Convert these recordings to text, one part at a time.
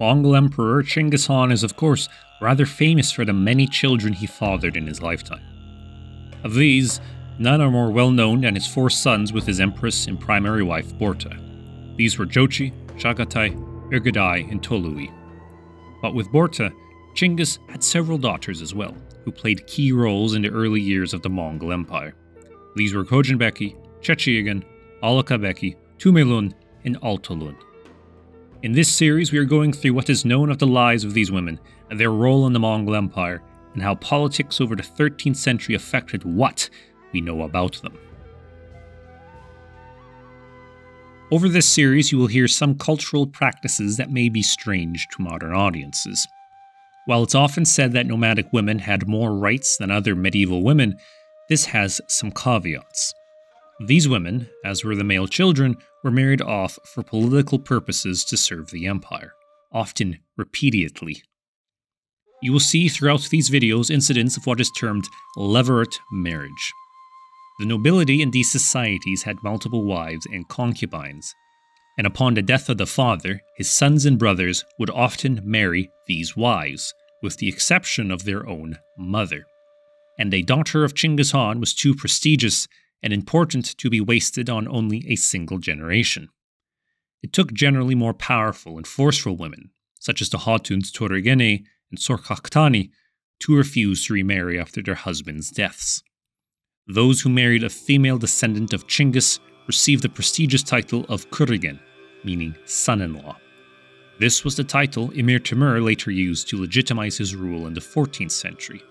Mongol Emperor Chinggis Khan is, of course, rather famous for the many children he fathered in his lifetime. Of these, none are more well known than his four sons with his empress and primary wife Borte. These were Jochi, Chagatai, Ögödei, and Tolui. But with Borte, Chinggis had several daughters as well, who played key roles in the early years of the Mongol Empire. These were Kojinbeki, Chechiyegen, Alakabeki, Tümelün, and Altalun. In this series, we are going through what is known of the lives of these women and their role in the Mongol Empire, and how politics over the 13th century affected what we know about them. Over this series, you will hear some cultural practices that may be strange to modern audiences. While it's often said that nomadic women had more rights than other medieval women, this has some caveats. These women, as were the male children, were married off for political purposes to serve the empire, often repeatedly. You will see throughout these videos incidents of what is termed levirate marriage. The nobility in these societies had multiple wives and concubines, and upon the death of the father, his sons and brothers would often marry these wives, with the exception of their own mother. And a daughter of Chinggis Khan was too prestigious and important to be wasted on only a single generation. It took generally more powerful and forceful women, such as the Hatuns Töregene and Sorkhaktani, to refuse to remarry after their husbands' deaths. Those who married a female descendant of Chinggis received the prestigious title of Küregen, meaning son in law. This was the title Emir Timur later used to legitimize his rule in the 14th century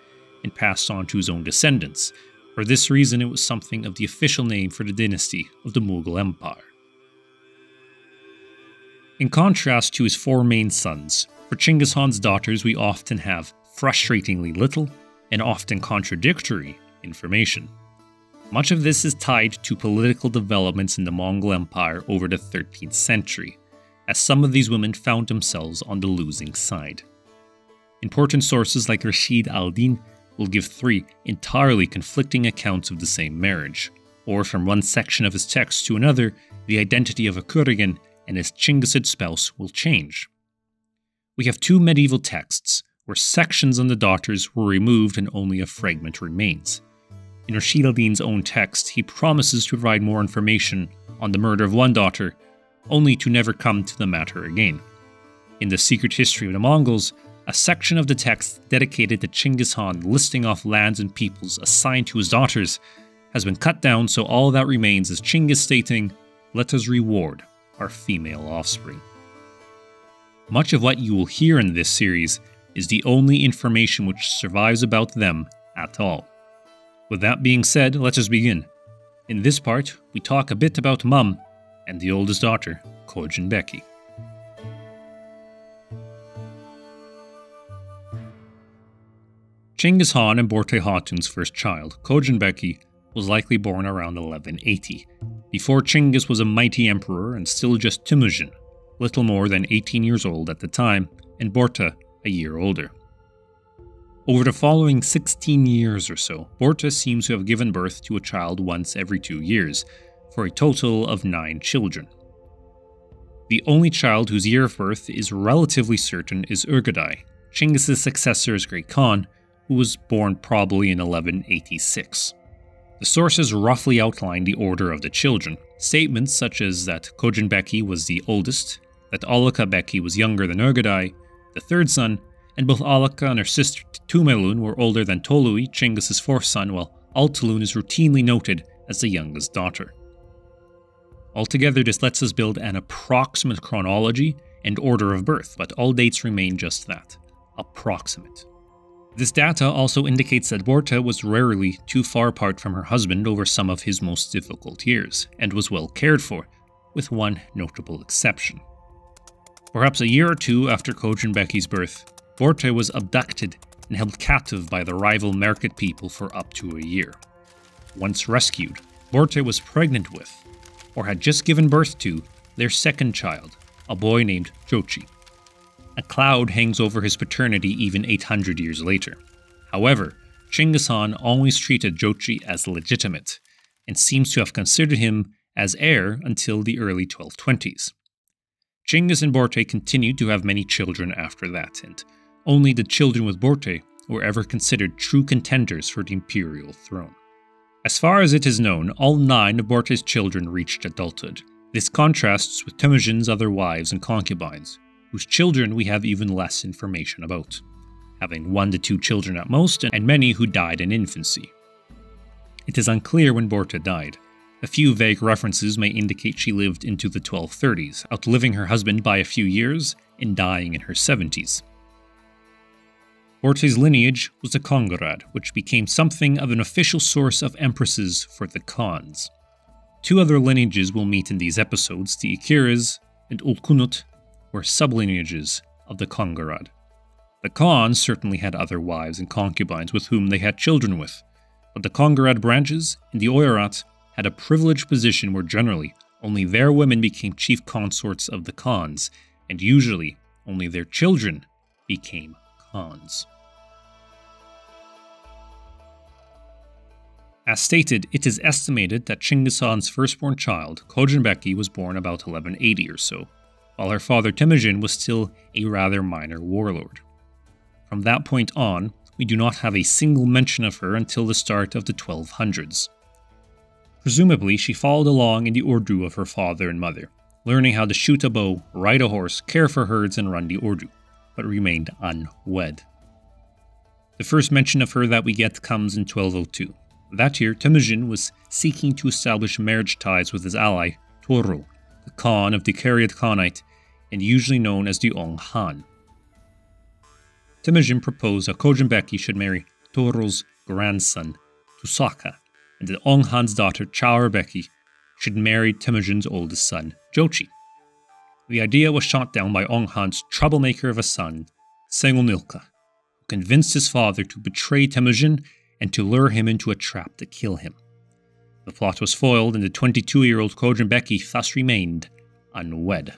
and passed on to his own descendants, for this reason, it was something of the official name for the dynasty of the Mughal Empire. In contrast to his four main sons, for Chinggis Khan's daughters, we often have frustratingly little and often contradictory information. Much of this is tied to political developments in the Mongol Empire over the 13th century, as some of these women found themselves on the losing side. Important sources like Rashid al Din will give three entirely conflicting accounts of the same marriage, or from one section of his text to another, the identity of a Küregen and his Chinggisid spouse will change. We have two medieval texts where sections on the daughters were removed and only a fragment remains. In Rashid al-Din's own text, he promises to provide more information on the murder of one daughter, only to never come to the matter again. In The Secret History of the Mongols, a section of the text dedicated to Chinggis Khan listing off lands and peoples assigned to his daughters has been cut down so all that remains is Chinggis stating, Let us reward our female offspring. Much of what you will hear in this series is the only information which survives about them at all. With that being said, let us begin. In this part, we talk a bit about Mum and the oldest daughter, Qojin Beki. Chinggis Khan and Borte Hatun's first child, Qojin Beki, was likely born around 1180, before Chinggis was a mighty emperor and still just Temujin, little more than 18 years old at the time, and Borte a year older. Over the following 16 years or so, Borte seems to have given birth to a child once every two years, for a total of nine children. The only child whose year of birth is relatively certain is Ögödei, Chinggis' successor as Great Khan, who was born probably in 1186. The sources roughly outline the order of the children. Statements such as that Qojin Beki was the oldest, that Alaqa Beki was younger than Ögödei, the third son, and both Alaka and her sister Tümelün were older than Tolui, Chinggis' fourth son, while Altalun is routinely noted as the youngest daughter. Altogether, this lets us build an approximate chronology and order of birth, but all dates remain just that approximate. This data also indicates that Borte was rarely too far apart from her husband over some of his most difficult years, and was well cared for, with one notable exception. Perhaps a year or two after Qojin Beki's birth, Borte was abducted and held captive by the rival Merkit people for up to a year. Once rescued, Borte was pregnant with, or had just given birth to, their second child, a boy named Jochi. A cloud hangs over his paternity even 800 years later. However, Chinggis Khan always treated Jochi as legitimate, and seems to have considered him as heir until the early 1220s. Chinggis and Borte continued to have many children after that, and only the children with Borte were ever considered true contenders for the imperial throne. As far as it is known, all nine of Borte's children reached adulthood. This contrasts with Temujin's other wives and concubines, whose children we have even less information about, having one to two children at most, and many who died in infancy. It is unclear when Borte died. A few vague references may indicate she lived into the 1230s, outliving her husband by a few years and dying in her 70s. Borte's lineage was the Kongorad, which became something of an official source of empresses for the Khans. Two other lineages we'll meet in these episodes, the Ikiras and Ulkunut, were sublineages of the Kongorad. The Khans certainly had other wives and concubines with whom they had children with, but the Kongorad branches and the Oirat had a privileged position where generally only their women became chief consorts of the Khans, and usually only their children became Khans. As stated, it is estimated that Chinggis Khan's firstborn child, Qojin Beki, was born about 1180 or so, while her father Temujin was still a rather minor warlord. From that point on, we do not have a single mention of her until the start of the 1200s. Presumably, she followed along in the ordu of her father and mother, learning how to shoot a bow, ride a horse, care for herds, and run the ordu, but remained unwed. The first mention of her that we get comes in 1202. That year, Temujin was seeking to establish marriage ties with his ally, the Khan of the Kereyid Khanate, and usually known as the Ong Han. Temujin proposed that Qojin Beki should marry Tughral's grandson, Tusaka, and that Ong Han's daughter, Chaurbeki, should marry Temujin's oldest son, Jochi. The idea was shot down by Ong Han's troublemaker of a son, Sengolnilka, who convinced his father to betray Temujin and to lure him into a trap to kill him. The plot was foiled, and the 22 year old Qojin Beki thus remained unwed.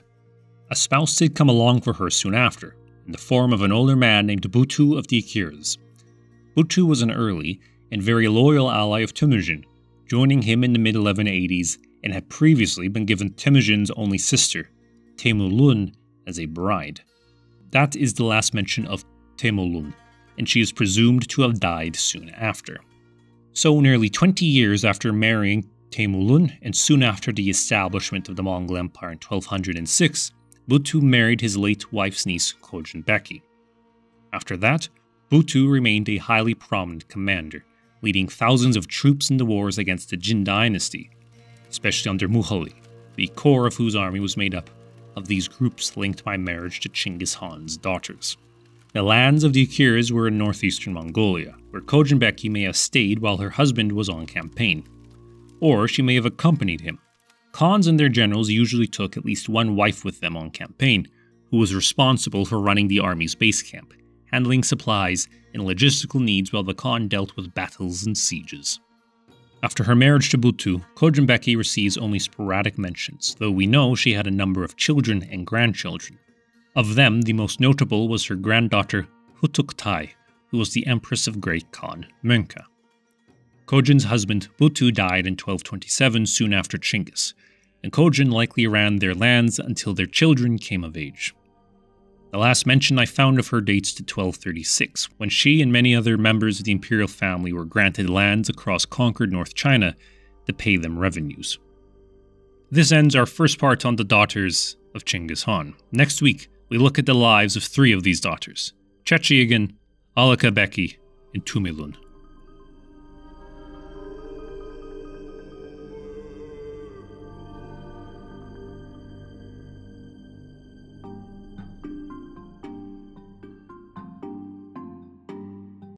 A spouse did come along for her soon after, in the form of an older man named Butu of the Akiras. Butu was an early and very loyal ally of Temujin, joining him in the mid 1180s and had previously been given Temujin's only sister, Temulun, as a bride. That is the last mention of Temulun, and she is presumed to have died soon after. So, nearly 20 years after marrying Temulun, and soon after the establishment of the Mongol Empire in 1206, Butu married his late wife's niece, Qojin Beki. After that, Butu remained a highly prominent commander, leading thousands of troops in the wars against the Jin dynasty, especially under Muqali, the core of whose army was made up of these groups linked by marriage to Chinggis Khan's daughters. The lands of the Akiras were in northeastern Mongolia, where Qojin Beki may have stayed while her husband was on campaign. Or she may have accompanied him, Khans and their generals usually took at least one wife with them on campaign, who was responsible for running the army's base camp, handling supplies and logistical needs while the Khan dealt with battles and sieges. After her marriage to Butu, Qojin Beki receives only sporadic mentions, though we know she had a number of children and grandchildren. Of them, the most notable was her granddaughter Hutuktai, who was the empress of Great Khan Möngke. Qojin's husband Butu died in 1227 soon after Chinggis, and Qojin likely ran their lands until their children came of age. The last mention I found of her dates to 1236, when she and many other members of the imperial family were granted lands across conquered North China to pay them revenues. This ends our first part on the daughters of Chinggis Khan. Next week, we look at the lives of three of these daughters Chechiyegen, Alaqa Beki, and Tümelün.